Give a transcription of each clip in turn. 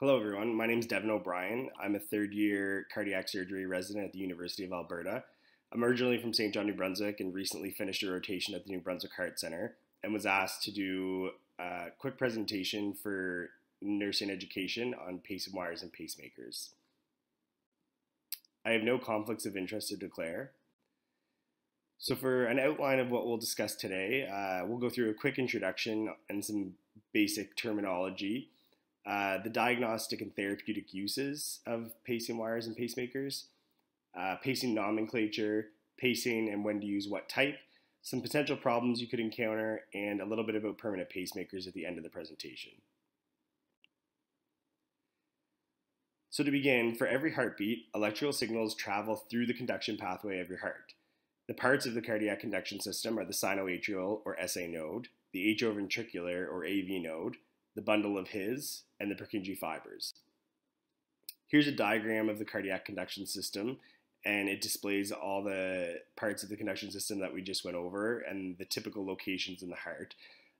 Hello, everyone. My name is Devin O'Brien. I'm a third year cardiac surgery resident at the University of Alberta. I'm originally from St. John, New Brunswick, and recently finished a rotation at the New Brunswick Heart Center and was asked to do a quick presentation for nursing education on pacing wires and pacemakers. I have no conflicts of interest to declare. So, for an outline of what we'll discuss today, uh, we'll go through a quick introduction and some basic terminology uh, the diagnostic and therapeutic uses of pacing wires and pacemakers, uh, pacing nomenclature, pacing and when to use what type, some potential problems you could encounter, and a little bit about permanent pacemakers at the end of the presentation. So to begin, for every heartbeat, electrical signals travel through the conduction pathway of your heart. The parts of the cardiac conduction system are the sinoatrial or SA node, the atrioventricular or AV node, the bundle of His, and the Purkinje fibers. Here's a diagram of the cardiac conduction system, and it displays all the parts of the conduction system that we just went over and the typical locations in the heart.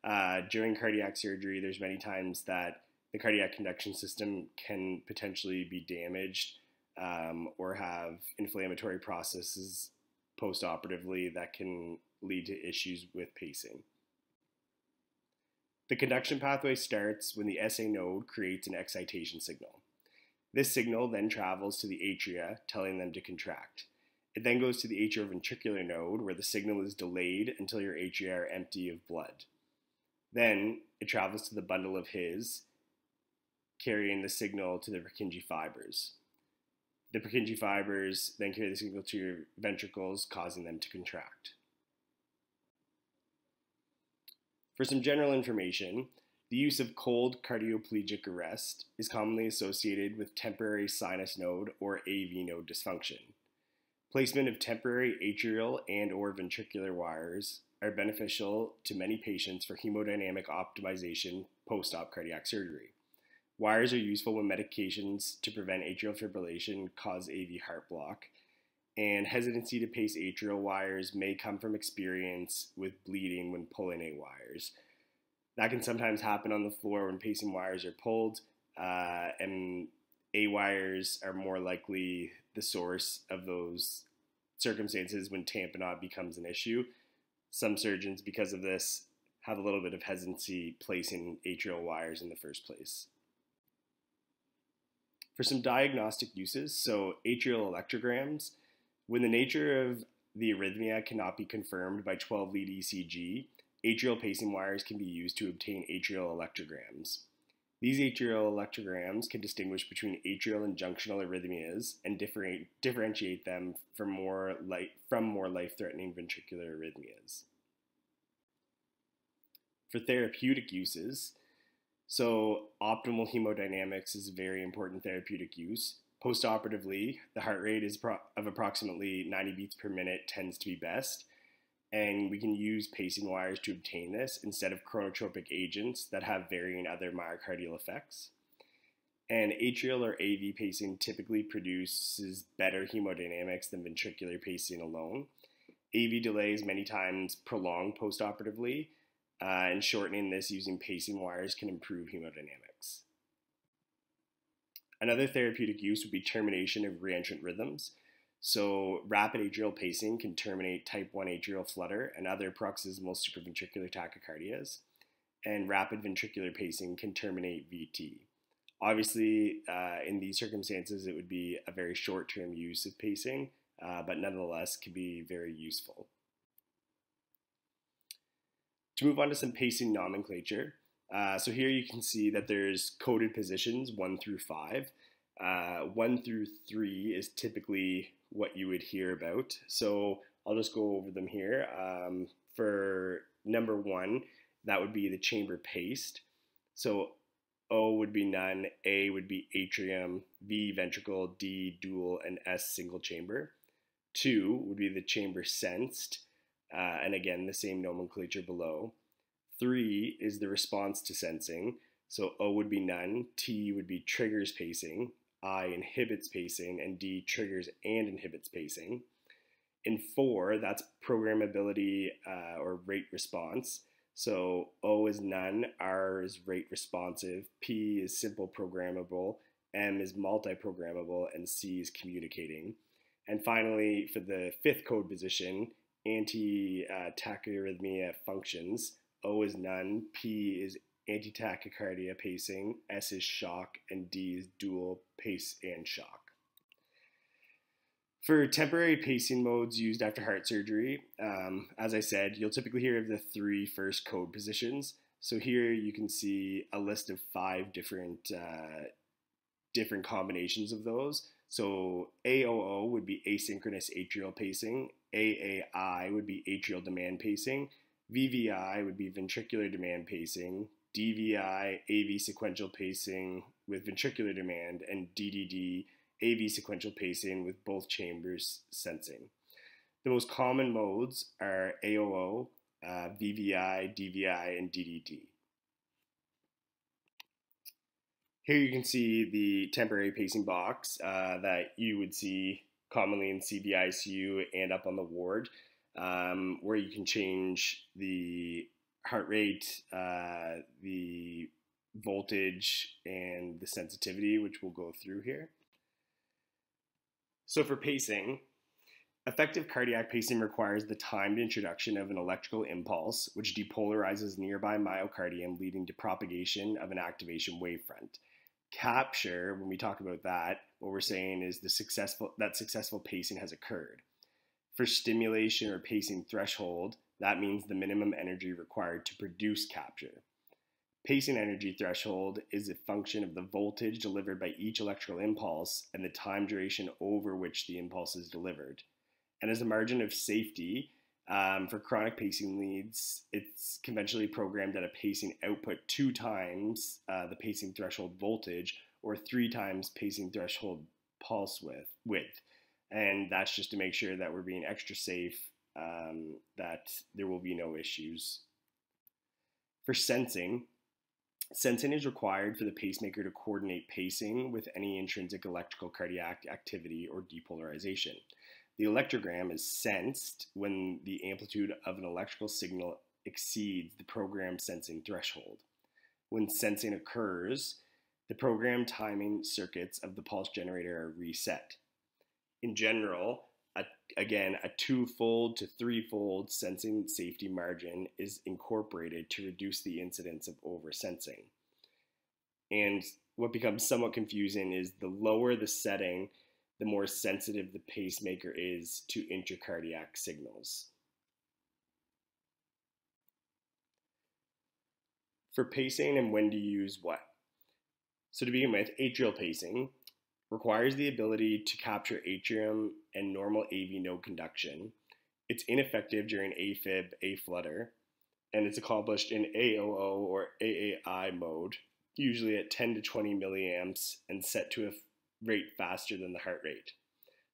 Uh, during cardiac surgery, there's many times that the cardiac conduction system can potentially be damaged um, or have inflammatory processes postoperatively that can lead to issues with pacing. The conduction pathway starts when the SA node creates an excitation signal. This signal then travels to the atria, telling them to contract. It then goes to the atrioventricular node, where the signal is delayed until your atria are empty of blood. Then it travels to the bundle of His, carrying the signal to the Purkinje fibers. The Purkinje fibers then carry the signal to your ventricles, causing them to contract. For some general information, the use of cold cardioplegic arrest is commonly associated with temporary sinus node or AV node dysfunction. Placement of temporary atrial and or ventricular wires are beneficial to many patients for hemodynamic optimization post-op cardiac surgery. Wires are useful when medications to prevent atrial fibrillation cause AV heart block, and hesitancy to pace atrial wires may come from experience with bleeding when pulling A wires. That can sometimes happen on the floor when pacing wires are pulled, uh, and A wires are more likely the source of those circumstances when tamponade becomes an issue. Some surgeons, because of this, have a little bit of hesitancy placing atrial wires in the first place. For some diagnostic uses, so atrial electrograms, when the nature of the arrhythmia cannot be confirmed by 12 lead ECG, atrial pacing wires can be used to obtain atrial electrograms. These atrial electrograms can distinguish between atrial and junctional arrhythmias and differentiate them from more, from more life-threatening ventricular arrhythmias. For therapeutic uses, so optimal hemodynamics is a very important therapeutic use. Postoperatively, the heart rate is of approximately 90 beats per minute tends to be best, and we can use pacing wires to obtain this instead of chronotropic agents that have varying other myocardial effects. And atrial or AV pacing typically produces better hemodynamics than ventricular pacing alone. AV delays many times prolong postoperatively, uh, and shortening this using pacing wires can improve hemodynamics. Another therapeutic use would be termination of reentrant rhythms. So, rapid atrial pacing can terminate type 1 atrial flutter and other paroxysmal supraventricular tachycardias, and rapid ventricular pacing can terminate VT. Obviously, uh, in these circumstances, it would be a very short term use of pacing, uh, but nonetheless can be very useful. To move on to some pacing nomenclature, uh, so here you can see that there's coded positions one through five. Uh, one through three is typically what you would hear about. So I'll just go over them here. Um, for number one, that would be the chamber paced. So O would be none, A would be atrium, V ventricle, D dual, and S single chamber. Two would be the chamber sensed, uh, and again, the same nomenclature below. Three is the response to sensing. So O would be none, T would be triggers pacing, I inhibits pacing, and D triggers and inhibits pacing. In four, that's programmability uh, or rate response. So O is none, R is rate responsive, P is simple programmable, M is multi-programmable, and C is communicating. And finally, for the fifth code position, anti-tachyarrhythmia functions, O is none, P is anti-tachycardia pacing, S is shock, and D is dual pace and shock. For temporary pacing modes used after heart surgery, um, as I said, you'll typically hear of the three first code positions. So here you can see a list of five different uh, different combinations of those. So AOO would be asynchronous atrial pacing, AAI would be atrial demand pacing, VVI would be ventricular demand pacing, DVI AV sequential pacing with ventricular demand, and DDD AV sequential pacing with both chambers sensing. The most common modes are AOO, uh, VVI, DVI, and DDD. Here you can see the temporary pacing box uh, that you would see commonly in CVICU and up on the ward, um, where you can change the heart rate, uh, the voltage, and the sensitivity, which we'll go through here. So for pacing, effective cardiac pacing requires the timed introduction of an electrical impulse, which depolarizes nearby myocardium, leading to propagation of an activation wavefront. Capture, when we talk about that, what we're saying is the successful that successful pacing has occurred. For stimulation or pacing threshold, that means the minimum energy required to produce capture. Pacing energy threshold is a function of the voltage delivered by each electrical impulse and the time duration over which the impulse is delivered. And as a margin of safety, um, for chronic pacing leads, it's conventionally programmed at a pacing output two times uh, the pacing threshold voltage or three times pacing threshold pulse width, width. And that's just to make sure that we're being extra safe, um, that there will be no issues. For sensing, Sensing is required for the pacemaker to coordinate pacing with any intrinsic electrical cardiac activity or depolarization. The electrogram is sensed when the amplitude of an electrical signal exceeds the program sensing threshold. When sensing occurs, the program timing circuits of the pulse generator are reset. In general, again, a two-fold to three-fold sensing safety margin is incorporated to reduce the incidence of oversensing. And what becomes somewhat confusing is the lower the setting, the more sensitive the pacemaker is to intracardiac signals. For pacing and when to use what? So to begin with, atrial pacing requires the ability to capture atrium and normal AV node conduction. It's ineffective during AFib, A-flutter, and it's accomplished in AOO or AAI mode, usually at 10 to 20 milliamps and set to a rate faster than the heart rate.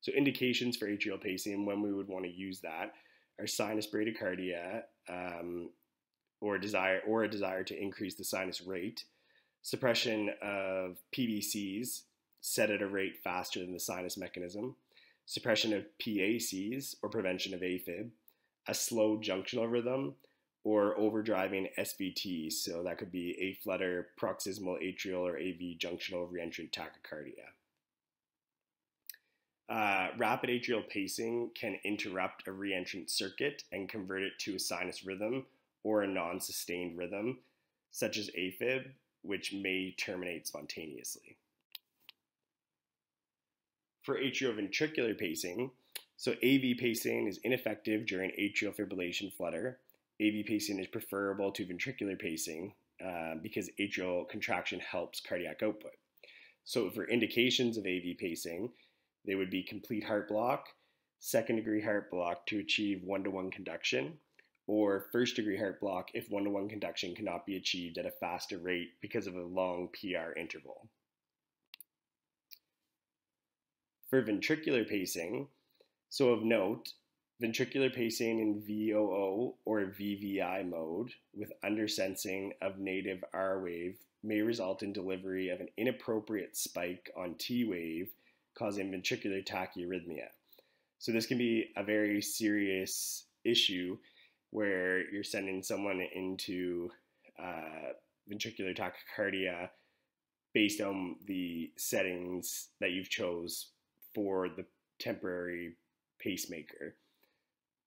So indications for atrial pacing when we would want to use that are sinus bradycardia um, or a desire or a desire to increase the sinus rate, suppression of PVCs set at a rate faster than the sinus mechanism, suppression of PACs or prevention of AFib, a slow junctional rhythm, or overdriving SVT. So that could be A-flutter, paroxysmal atrial, or AV junctional reentrant tachycardia. Uh, rapid atrial pacing can interrupt a reentrant circuit and convert it to a sinus rhythm or a non-sustained rhythm, such as AFib, which may terminate spontaneously for atrioventricular pacing. So AV pacing is ineffective during atrial fibrillation flutter. AV pacing is preferable to ventricular pacing uh, because atrial contraction helps cardiac output. So for indications of AV pacing, they would be complete heart block, second degree heart block to achieve one-to-one conduction, or first degree heart block if one-to-one conduction cannot be achieved at a faster rate because of a long PR interval. For ventricular pacing, so of note, ventricular pacing in VOO or VVI mode with undersensing of native R wave may result in delivery of an inappropriate spike on T wave, causing ventricular tachyarrhythmia. So, this can be a very serious issue where you're sending someone into uh, ventricular tachycardia based on the settings that you've chose for the temporary pacemaker.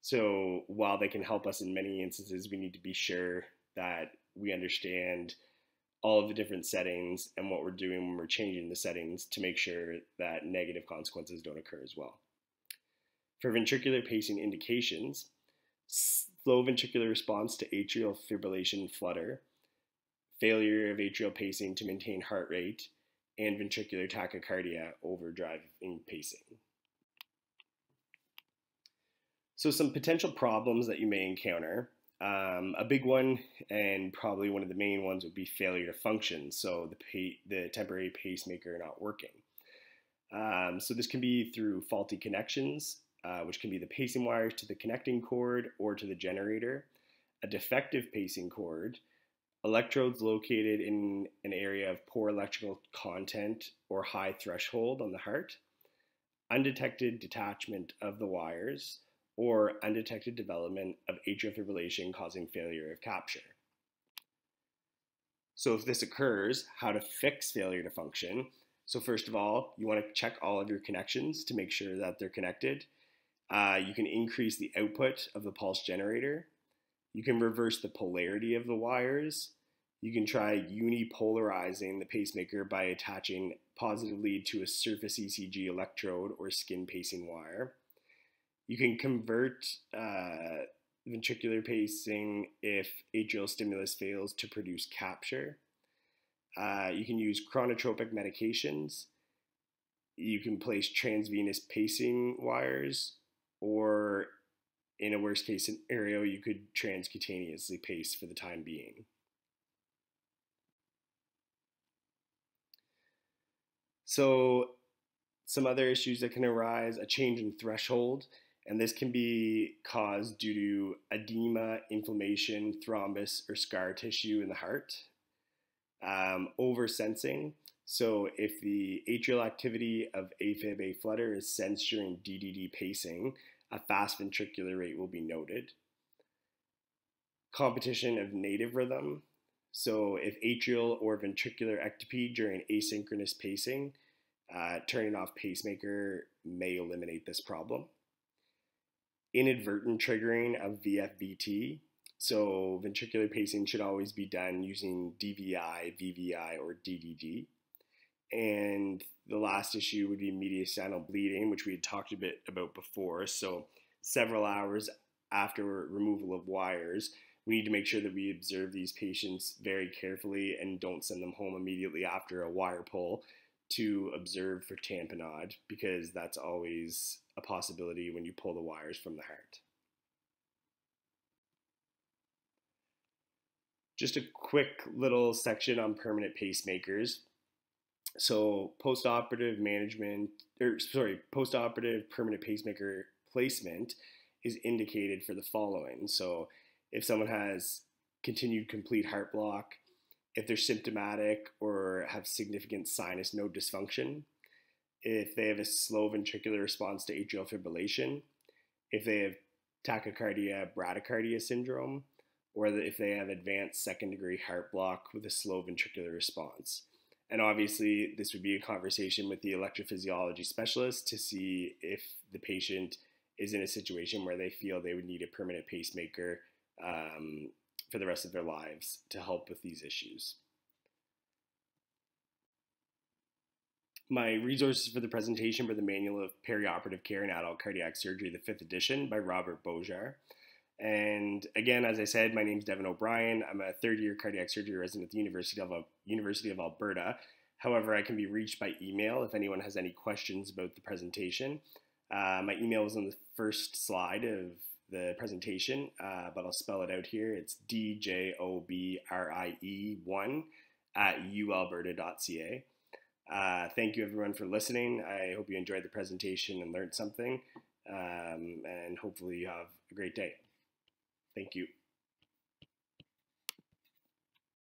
So while they can help us in many instances, we need to be sure that we understand all of the different settings and what we're doing when we're changing the settings to make sure that negative consequences don't occur as well. For ventricular pacing indications, slow ventricular response to atrial fibrillation flutter, failure of atrial pacing to maintain heart rate, and ventricular tachycardia overdriving pacing. So, some potential problems that you may encounter. Um, a big one, and probably one of the main ones, would be failure to function. So, the, the temporary pacemaker not working. Um, so, this can be through faulty connections, uh, which can be the pacing wires to the connecting cord or to the generator, a defective pacing cord, electrodes located in an area of poor electrical content or high threshold on the heart, undetected detachment of the wires, or undetected development of atrial fibrillation causing failure of capture. So, if this occurs, how to fix failure to function. So, first of all, you want to check all of your connections to make sure that they're connected. Uh, you can increase the output of the pulse generator. You can reverse the polarity of the wires. You can try unipolarizing the pacemaker by attaching positive lead to a surface ECG electrode or skin pacing wire. You can convert uh, ventricular pacing if atrial stimulus fails to produce capture. Uh, you can use chronotropic medications. You can place transvenous pacing wires, or in a worst case scenario, you could transcutaneously pace for the time being. So, some other issues that can arise a change in threshold and this can be caused due to edema, inflammation, thrombus, or scar tissue in the heart. Um, oversensing, so if the atrial activity of AFib A flutter is sensed during DDD pacing, a fast ventricular rate will be noted. Competition of native rhythm, so if atrial or ventricular ectopy during asynchronous pacing, uh, turning off pacemaker may eliminate this problem inadvertent triggering of VFVT. So ventricular pacing should always be done using DVI, VVI, or DDD. And the last issue would be mediastinal bleeding, which we had talked a bit about before. So several hours after removal of wires, we need to make sure that we observe these patients very carefully and don't send them home immediately after a wire pull to observe for tamponade because that's always a possibility when you pull the wires from the heart. Just a quick little section on permanent pacemakers. So, postoperative management, or sorry, postoperative permanent pacemaker placement is indicated for the following. So, if someone has continued complete heart block, if they're symptomatic or have significant sinus node dysfunction, if they have a slow ventricular response to atrial fibrillation, if they have tachycardia bradycardia syndrome, or if they have advanced second degree heart block with a slow ventricular response. And obviously, this would be a conversation with the electrophysiology specialist to see if the patient is in a situation where they feel they would need a permanent pacemaker um, for the rest of their lives to help with these issues. My resources for the presentation were the Manual of Perioperative Care in Adult Cardiac Surgery, the fifth edition by Robert Bojar. And again, as I said, my name is Devin O'Brien. I'm a third year cardiac surgery resident at the University of, University of Alberta. However, I can be reached by email if anyone has any questions about the presentation. Uh, my email is on the first slide of the presentation, uh, but I'll spell it out here. It's djobrie1 at ualberta.ca. Uh, thank you everyone for listening. I hope you enjoyed the presentation and learned something. Um, and hopefully you have a great day. Thank you.